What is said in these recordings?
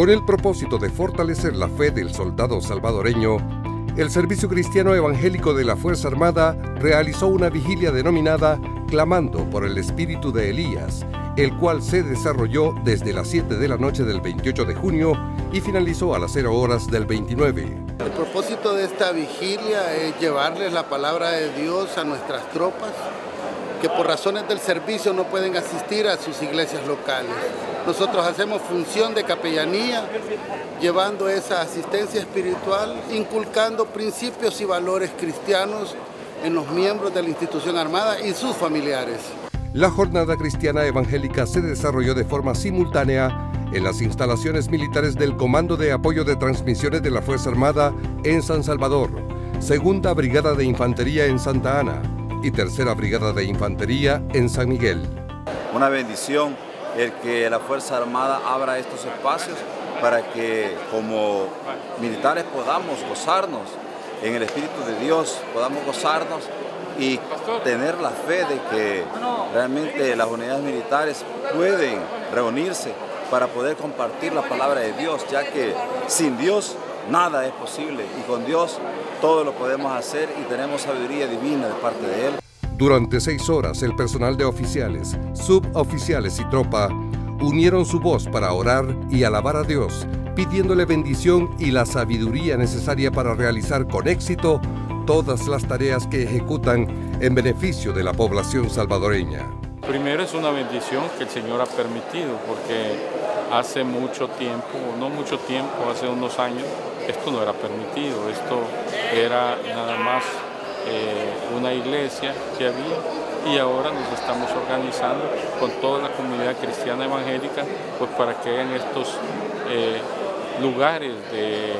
Con el propósito de fortalecer la fe del soldado salvadoreño, el Servicio Cristiano Evangélico de la Fuerza Armada realizó una vigilia denominada Clamando por el Espíritu de Elías, el cual se desarrolló desde las 7 de la noche del 28 de junio y finalizó a las 0 horas del 29. El propósito de esta vigilia es llevarles la palabra de Dios a nuestras tropas que por razones del servicio no pueden asistir a sus iglesias locales. Nosotros hacemos función de capellanía, llevando esa asistencia espiritual, inculcando principios y valores cristianos en los miembros de la institución armada y sus familiares. La jornada cristiana evangélica se desarrolló de forma simultánea en las instalaciones militares del Comando de Apoyo de Transmisiones de la Fuerza Armada en San Salvador, Segunda Brigada de Infantería en Santa Ana y Tercera Brigada de Infantería en San Miguel. Una bendición el que la Fuerza Armada abra estos espacios para que como militares podamos gozarnos en el Espíritu de Dios, podamos gozarnos y tener la fe de que realmente las unidades militares pueden reunirse para poder compartir la palabra de Dios, ya que sin Dios nada es posible y con Dios todo lo podemos hacer y tenemos sabiduría divina de parte de Él. Durante seis horas, el personal de oficiales, suboficiales y tropa unieron su voz para orar y alabar a Dios, pidiéndole bendición y la sabiduría necesaria para realizar con éxito todas las tareas que ejecutan en beneficio de la población salvadoreña. Primero es una bendición que el Señor ha permitido, porque hace mucho tiempo, no mucho tiempo, hace unos años, esto no era permitido, esto era nada más eh, una iglesia que había y ahora nos estamos organizando con toda la comunidad cristiana evangélica pues para que en estos eh, lugares de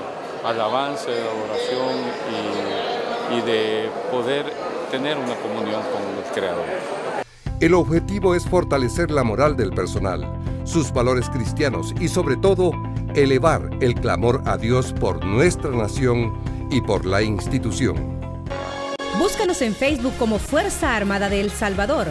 alabanza, de adoración y, y de poder tener una comunión con el Creador. El objetivo es fortalecer la moral del personal, sus valores cristianos y sobre todo elevar el clamor a Dios por nuestra nación y por la institución. Búscanos en Facebook como Fuerza Armada de El Salvador.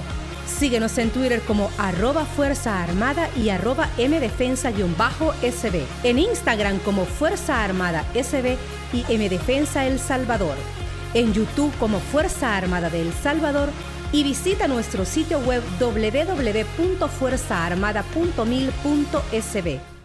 Síguenos en Twitter como arroba Fuerza Armada y arroba mdefensa-sb. En Instagram como Fuerza Armada SB y mdefensa El Salvador. En YouTube como Fuerza Armada de El Salvador y visita nuestro sitio web www.fuerzaarmada.mil.sb.